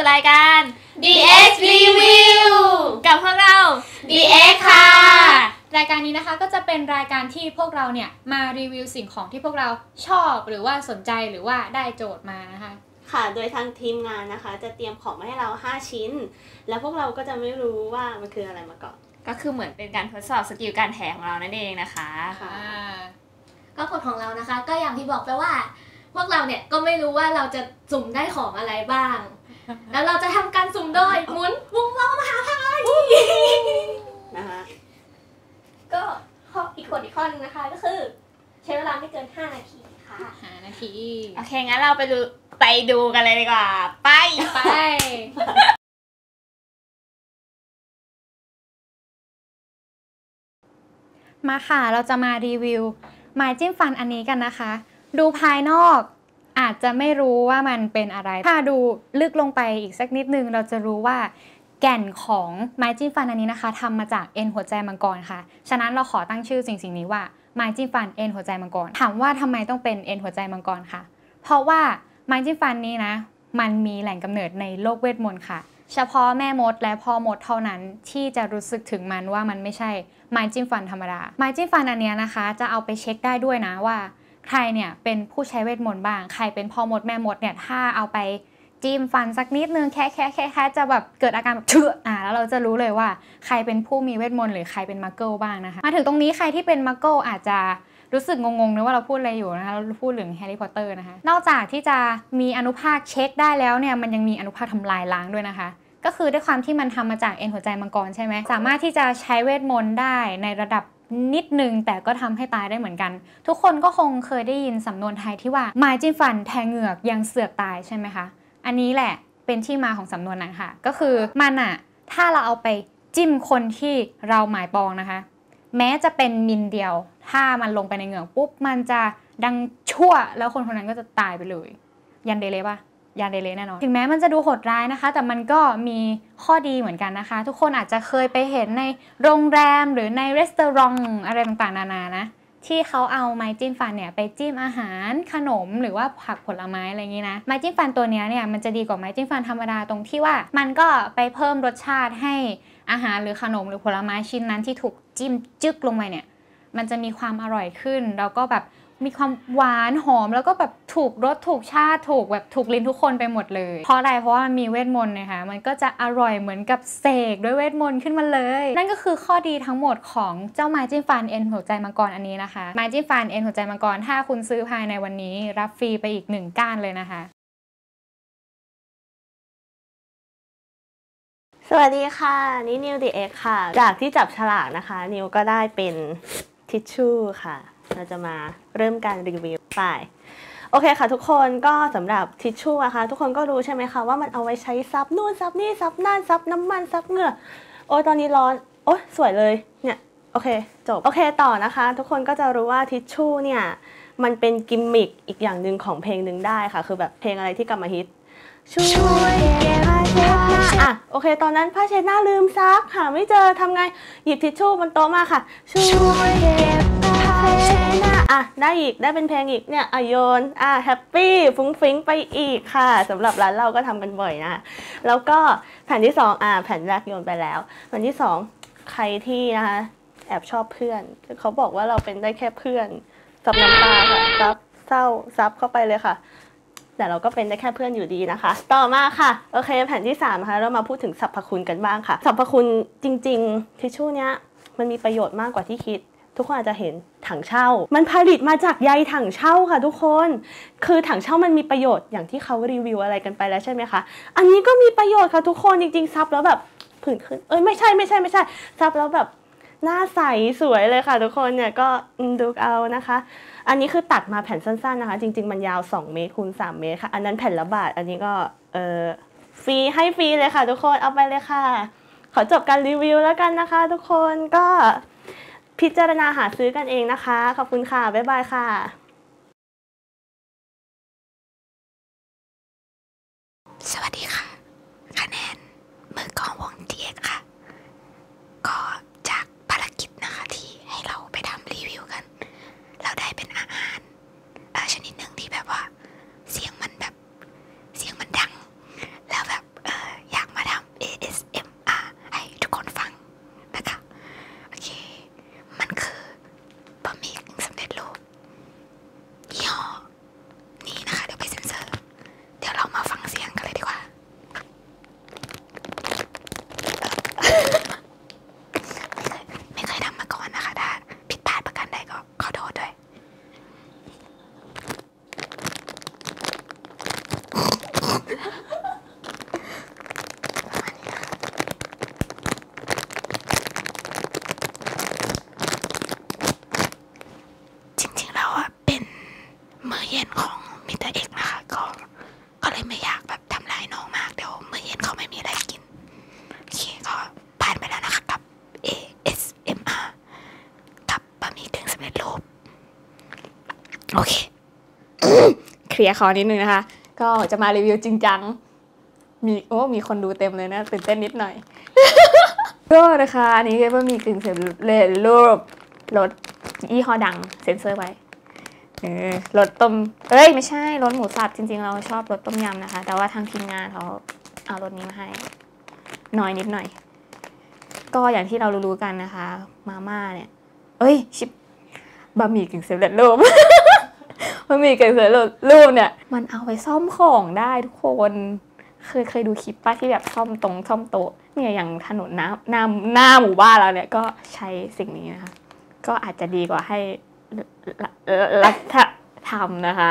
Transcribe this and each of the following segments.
สู่รายการ DX Review กับพวกเรา DX ค่ะ รายการนี้นะคะก็จะเป็นรายการที่พวกเราเนี่ยมารีวิวสิ่งของที่พวกเราชอบหรือว่าสนใจหรือว่าได้โจทย์มานะคะ ค่ะ โดยทางทีมงานนะคะ จะเตรียมของมาให้เรา 5 ชิ้น แล้วพวกเราก็จะไม่รู้ว่ามันคืออะไรมาก่อน ก็คือเหมือนเป็นการทดสอบสกิลการแถของเรานั่นเองนะคะค่ะก็กฎของเรานะคะ ก็อย่างที่บอกไปว่า พวกเราเนี่ยก็ไม่รู้ว่าเราจะสุ่มได้ของอะไรบ้าง แล้วเราจะทำการสุ่มโดยหมุนวงล้อมหาภัยนะคะก็ข้ออีกกฎอีกข้อหนึงนะคะ ก็คือ ใช้เวลาไม่เกิน 5 นาทีค่ะหานาที โอเค งั้นเราไปดูไปดูกันเลยดีกว่า ไปไปมาค่ะ เราจะมารีวิวไม้จิ้มฟันอันนี้กันนะคะ ดูภายนอก อาจจะไม่รู้ว่ามันเป็นอะไร ถ้าดูลึกลงไปอีกสักนิดนึง เราจะรู้ว่าแก่นของไม้จิ้มฟันอันนี้นะคะทำมาจากเอ็นหัวใจมังกรค่ะ ฉะนั้นเราขอตั้งชื่อสิ่งสิ่งนี้ว่าไม้จิ้มฟันเอ็นหัวใจมังกร ถามว่าทำไมต้องเป็นเอ็นหัวใจมังกรค่ะ เพราะว่าไม้จิ้มฟันนี้นะ มันมีแหล่งกำเนิดในโลกเวทมนต์ค่ะ เฉพาะแม่มดและพ่อมดเท่านั้นที่จะรู้สึกถึงมันว่ามันไม่ใช่ไม้จิ้มฟันธรรมดา ไม้จิ้มฟันอันนี้นะคะ จะเอาไปเช็คได้ด้วยนะว่า ใครเนี่ยเป็นผู้ใช้เวทมนต์บ้าง ใครเป็นพ่อมดแม่มดเนี่ยถ้าเอาไปจิ้มฟันสักนิดนึงแค่แค่แค่แค่จะแบบเกิดอาการแบบเชื่ออ่าแล้วเราจะรู้เลยว่าใครเป็นผู้มีเวทมนต์หรือใครเป็นมักเกิลบ้างนะคะ มาถึงตรงนี้ใครที่เป็นมักเกิลอาจจะรู้สึกงงๆนะว่าเราพูดอะไรอยู่นะคะเราพูดถึงแฮร์รี่พอตเตอร์นะคะ นอกจากที่จะมีอานุภาพเช็คได้แล้วเนี่ยมันยังมีอานุภาพทำลายล้างด้วยนะคะ ก็คือด้วยความที่มันทำมาจากเอ็นหัวใจมังกรใช่ไหมสามารถที่จะใช้เวทมนต์ได้ในระดับ นิดนึงแต่ก็ทำให้ตายได้เหมือนกัน ทุกคนก็คงเคยได้ยินสำนวนไทยที่ว่าไม้จิ้มฟันแทงเหงือกยังเสือกตายใช่ไหมคะ อันนี้แหละเป็นที่มาของสำนวนนั้นค่ะ ก็คือมันอะถ้าเราเอาไปจิ้มคนที่เราหมายปองนะคะ แม้จะเป็นมิลเดียว ถ้ามันลงไปในเหงือกปุ๊บมันจะดังชั่วแล้วคนคนนั้นก็จะตายไปเลย ยันเดเลยปะ ยันเดเลแน่นอน ถึงแม้มันจะดูโหดร้ายนะคะ แต่มันก็มีข้อดีเหมือนกันนะคะ ทุกคนอาจจะเคยไปเห็นในโรงแรมหรือในรีสอร์ทอะไรต่างๆ นานานะ ที่เขาเอาไม้จิ้มฟันเนี่ยไปจิ้มอาหารขนมหรือว่าผักผลไม้อะไรอย่างนี้นะ ไม้จิ้มฟันตัวเนี้ยเนี่ยมันจะดีกว่าไม้จิ้มฟันธรรมดาตรงที่ว่า มันก็ไปเพิ่มรสชาติให้อาหารหรือขนมหรือผลไม้ชิ้นนั้นที่ถูกจิ้มจึกลงไปเนี่ย มันจะมีความอร่อยขึ้นแล้วก็แบบ มีความหวานหอมแล้วก็แบบถูกรสถูกชาติถูกแบบถูกลิ้นทุกคนไปหมดเลย เพราะอะไรเพราะว่ามันมีเวทมนต์นะคะมันก็จะอร่อยเหมือนกับเสกด้วยเวทมนต์ขึ้นมาเลย นั่นก็คือข้อดีทั้งหมดของเจ้าไม้จิ้มฟันเอ็นหัวใจมังกรอันนี้นะคะไม้จิ้มฟันเอ็นหัวใจมังกรถ้าคุณซื้อภายในวันนี้ รับฟรีไปอีกหนึ่งก้านเลยนะคะสวัสดีค่ะ นี่นิว The X ค่ะ จากที่จับฉลากนะคะ นิวก็ได้เป็นทิชชู่ค่ะ เราจะมาเริ่มการรีวิวไปโอเคค่ะทุกคนก็สำหรับทิชชู่นะคะทุกคนก็รู้ใช่ไหมคะว่ามันเอาไว้ใช้ซับนู่นซับนี่ซับนั่นซับน้ำมันซับเหงื่อโอ้ตอนนี้ร้อนโอ้สวยเลยเนี่ยโอเคจบโอเคต่อนะคะ ทุกคนก็จะรู้ว่าทิชชู่เนี่ยมันเป็นกิมมิคอีกอย่างหนึ่งของเพลงหนึ่งได้ค่ะ คือแบบเพลงอะไรที่กลับมาฮิตช่วยเก็บผ้าเช็ดหน้าอะโอเค ตอนนั้นผ้าเช็ดหน้าลืมซักหาไม่เจอทำไงหยิบทิชชู่บนโต๊ะมาค่ะช่วยเก็บ เช็ดหน้าอะได้อีกได้เป็นเพลงอีกเนี่ยอโยนอะแฮปปี้ฟุ้งฟิ้งไปอีกค่ะสำหรับร้านเราก็ทำกันบ่อยนะ แล้วก็แผ่นที่สองอะแผ่นแรกโยนไปแล้วแผ่นที่สองใครที่นะคะแอบชอบเพื่อน เขาบอกว่าเราเป็นได้แค่เพื่อนซับน้ำตาค่ะซับเศร้าซับเข้าไปเลยค่ะ แต่เราก็เป็นได้แค่เพื่อนอยู่ดีนะคะ ต่อมาค่ะโอเคแผ่นที่3นะคะเรามาพูดถึงสรรพคุณกันบ้างค่ะสรรพคุณจริง ๆ ทิชชู่เนี้ยมันมีประโยชน์มากกว่าที่คิด ทุกคนอาจจะเห็นถังเช่า มันผลิตมาจากใยถังเช่าค่ะ ทุกคน คือถังเช่ามันมีประโยชน์อย่างที่เขารีวิวอะไรกันไปแล้วใช่ไหมคะ อันนี้ก็มีประโยชน์ค่ะทุกคนจริงๆซับแล้วแบบผื่นขึ้น เอ้ยไม่ใช่ไม่ใช่ไม่ใช่ซับแล้วแบบหน้าใสสวยเลยค่ะทุกคนเนี่ยก็ดูเอานะคะ อันนี้คือตัดมาแผ่นสั้นๆนะคะ จริง ๆ มันยาว 2 เมตรคูณ3เมตรค่ะ อันนั้นแผ่นละบาท อันนี้ก็เออฟรีให้ฟรีเลยค่ะ ทุกคนเอาไปเลยค่ะ ขอจบการรีวิวแล้วกันนะคะ ทุกคนก็ พิจารณาหาซื้อกันเองนะคะ ขอบคุณค่ะ บ๊ายบายค่ะ สวัสดีค่ะ คะแนนมือกลองวง DX ค่ะ ก็จากภารกิจนะคะที่ให้เราไปทำรีวิวกัน เราได้เป็นอาหารเอ่อชนิดหนึ่งที่แบบว่า เสียงมันแบบเสียงมันดัง แล้วแบบเออ มื้อเย็นของ Mr. X นะคะ ก็ก็เลยไม่อยากแบบทำลายน้องมากเดี๋ยวมื้อเย็นเขาไม่มีอะไรกินโอเคก็ผ่านไปแล้วนะคะกับ ASMR กับบะหมี่กึ่งสำเร็จรูปโอเค เคลียร์คอนิดนึงนะคะ ก็จะมารีวิวจริงจัง มีโอ้ มีคนดูเต็มเลยนะตื่นเต้นนิดหน่อย ก็นะคะอันนี้ก็บะหมี่กึ่งสำเร็จรูปรสยี่ห้อดังเซ็นเซอร์ไว้เออรสต้ม เอ้ย ไม่ใช่รสหมูสับจริง ๆ เราชอบรสต้มยำนะคะ แต่ว่าทางทีมงานเขาเอารสนี้มาให้น้อยนิดหน่อย ก็อย่างที่เรารู้ๆกันนะคะ มาม่าเนี่ย เอ้ย ชิปบะหมี่กึ่งสำเร็จรูป บะหมี่กึ่งสำเร็จรูปเนี่ย มันเอาไปซ่อมของได้ทุกคนเคยเคยดูคลิปป้าที่แบบซ่อมตรงซ่อมโต๊ะเนี่ยอย่างถนนน้าหน้าหน้าหมู่บ้านเราเนี่ยก็ใช้สิ่งนี้นะคะ ก็อาจจะดีกว่าให้รัฐธรรมนะคะ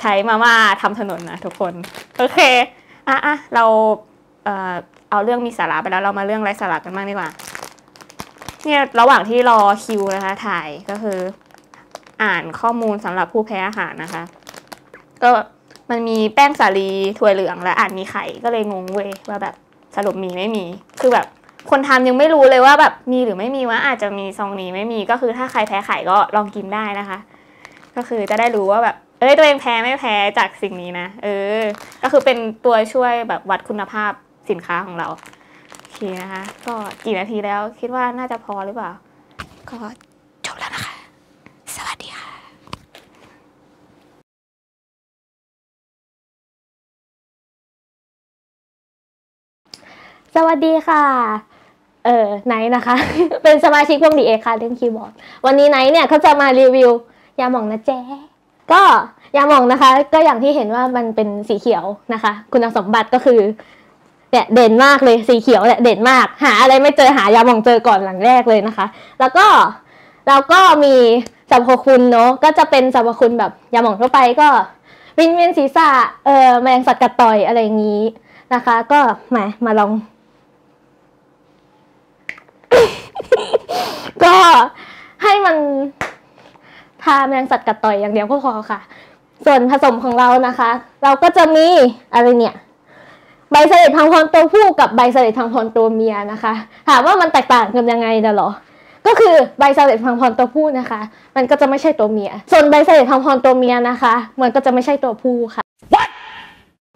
ใช้มาม่าทำถนนนะทุกคน โอเคอะอะเราเอ่อเอาเรื่องมีสาระไปแล้วเรามาเรื่องไร้สาระกันบ้างดีกว่า เนี่ยระหว่างที่รอคิวนะคะถ่ายก็คือ อ่านข้อมูลสำหรับผู้แพ้อาหารนะคะ ก็มันมีแป้งสาลีถั่วเหลืองและอาจมีไข่ก็เลยงงเว้ยว่าแบบสรุปมีไม่มี คือแบบคนทำยังไม่รู้เลยว่าแบบมีหรือไม่มีว่าอาจจะมีซองนี้ไม่มีก็คือถ้าใครแพ้ไข่ก็ลองกินได้นะคะ ก็คือจะได้รู้ว่าแบบ เอ้ยตัวเองแพ้ไม่แพ้จากสิ่งนี้นะเออ ก็คือเป็นตัวช่วยแบบวัดคุณภาพสินค้าของเราโอเคนะคะ ก็กี่นาทีแล้วคิดว่าน่าจะพอหรือเปล่า ก็จบแล้วนะคะ สวัสดีค่ะ สวัสดีค่ะ เออไนท์นะคะ เป็นสมาชิกวง The X ค่ะเล่นคีย์บอร์ด วันนี้ไนท์เนี่ยเขาจะมารีวิวยาหม่องนะแจ๊ก็ยาหม่องนะคะ ก็อย่างที่เห็นว่ามันเป็นสีเขียวนะคะ คุณสมบัติก็คือเนี่ยเด่นมากเลยสีเขียวเนี่ยเด่นมาก หาอะไรไม่เจอหายาหม่องเจอก่อนอันแรกเลยนะคะ แล้วก็เราก็มีสรรพคุณเนาะก็จะเป็นสรรพคุณแบบยาหม่องทั่วไปก็วิงเวียนศีรษะเออแมลงสัตว์กัดต่อยอะไรอย่างนี้นะคะ ก็มามาลอง ก็ให้มันทาแมลงสัตว์กัดต่อยอย่างเดียวก็พอค่ะ ส่วนผสมของเรานะคะ เราก็จะมีอะไรเนี่ยใบเสลดพังพรตัวผู้กับใบเสลดพังพรตัวเมียนะคะ ถามว่ามันแตกต่างกันยังไงนะเหรอ ก็คือใบเสลดพังพรตัวผู้นะคะ มันก็จะไม่ใช่ตัวเมีย ส่วนใบเสลดพังพรตัวเมียนะคะ มันก็จะไม่ใช่ตัวผู้ค่ะ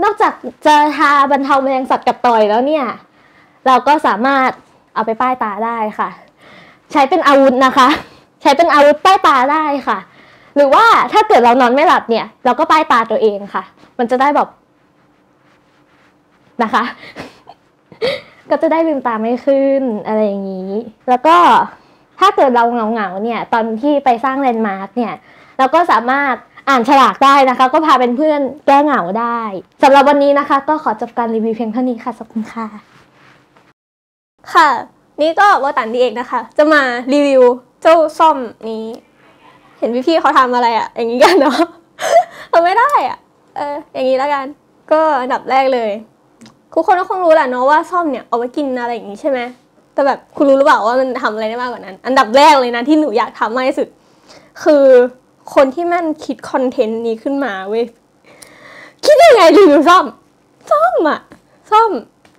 นอกจากจะทาบรรเทาแมลงสัตว์กัดต่อยแล้วเนี่ย เราก็สามารถ เอาไปป้ายตาได้ค่ะ ใช้เป็นอาวุธนะคะ ใช้เป็นอาวุธป้ายตาได้ค่ะ หรือว่าถ้าเกิดเรานอนไม่หลับเนี่ย เราก็ป้ายตาตัวเองค่ะ มันจะได้แบบนะคะ ก็จะได้ลืมตาไม่ขึ้นอะไรอย่างนี้ แล้วก็ถ้าเกิดเราเหงาๆเนี่ยตอนที่ไปสร้างแลนด์มาร์กเนี่ยเราก็สามารถอ่านฉลากได้นะคะ ก็พาเป็นเพื่อนแก้เหงาได้สำหรับวันนี้นะคะ ก็ขอจบการรีวิวเพียงเท่านี้ค่ะขอบคุณค่ะ ค่ะ นี่ก็วตันดีเอกนะคะ จะมารีวิวเจ้าซ่อมนี้ เห็นพี่ๆเขาทำอะไรอะอย่างนี้กันเนาะเอาไม่ได้อะเอออย่างนี้แล้วกัน ก็อันดับแรกเลยทุกคนก็คงรู้แหละเนาะว่าซ่อมเนี่ยเอาไว้กินอะไรอย่างนี้ใช่ไหมแต่แบบคุณรู้หรือเปล่าว่ามันทำอะไรได้มากกว่านั้น อันดับแรกเลยนะที่หนูอยากทำมากที่สุด คือคนที่แม่นคิดคอนเทนต์นี้ขึ้นมาเว้ยคิดยังไงรีวิวซ่อม ซ่อมอะซ่อม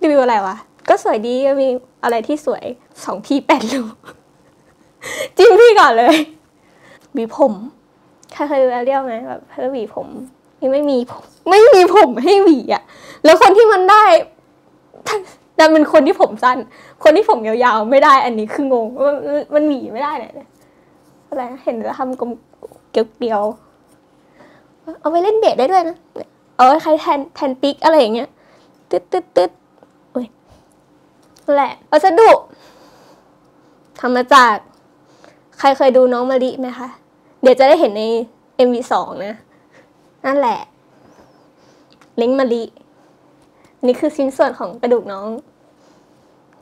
รีวิวอะไรวะ ก็สวยดีก็มีอะไรที่สวยสองที่แปดรูจิ้มพี่ก่อนเลยหวีผมใครเคยดูแอเรียลไหมแบบเพื่อหวีผมนี่ไม่มีผมไม่มีผมให้หวีอะแล้วคนที่มันได้ดันเป็นคนที่ผมสั้น คนที่ผมยาวๆไม่ได้ อันนี้คืองงว่ามันมันหวีไม่ได้เนี่ยอะไรนะเห็นแล้วทำกลมเกลียวๆเอาไปเล่นเบสได้ด้วยนะเอาไว้ใครแทนแทนปิกอะไรอย่างเงี้ยตึ๊ดตึ๊ดตึ๊ด แหละ วัสดุทำมาจากใครเคยดูน้องมะลิไหมคะ เดี๋ยวจะได้เห็นใน MV สองนะ นั่นแหละ เล้งมะลิ นี่คือชิ้นส่วนของกระดูกน้อง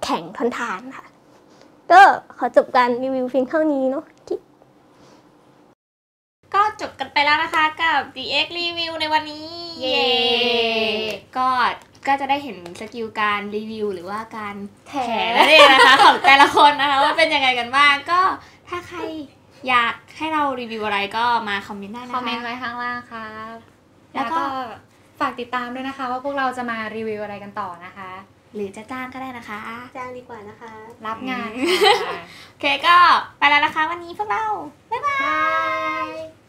แข็งทนทานค่ะ ก็ขอจบการรีวิวเพียงเท่านี้เนาะก็จบกันไปแล้วนะคะกับ DX Review ในวันนี้ เย้ก็ ก็จะได้เห็นสกิลการรีวิว หรือว่าการแถนั่นเองนะคะของแต่ละคนนะคะว่าเป็นยังไงกันบ้างก็ถ้าใครอยากให้เรารีวิวอะไรก็มาคอมเมนต์ได้นะคะคอมเมนต์ไว้ข้างล่างครับ แล้แล้ววก็ก็ฝากติดตามด้วยนะคะ ว่าพวกเราจะมารีวิวอะไรกันต่อนะคะ หรือจะจ้างก็ได้นะคะ จ้างดีกว่านะคะ รับงานค่ะโอเคก็ไปแล้วนะคะ วันนี้พวกเรา บ๊ายบายบาย